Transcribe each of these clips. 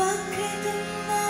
bakredim ben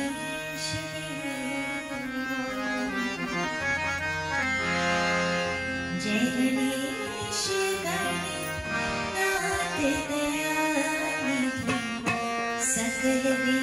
धरे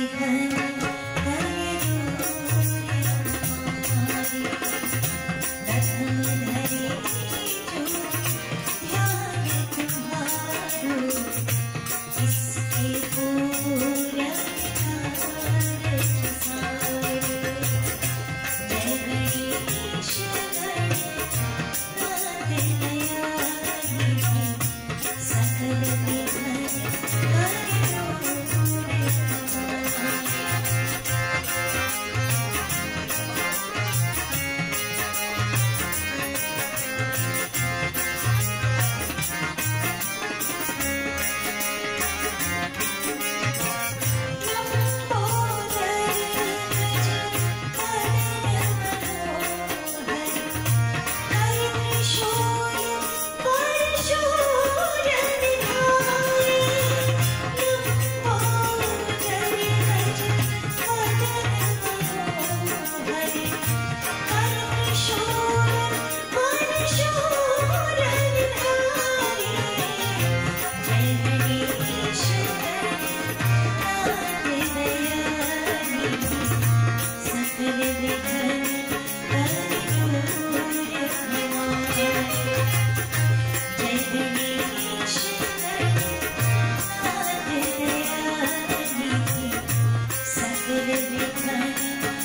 Did it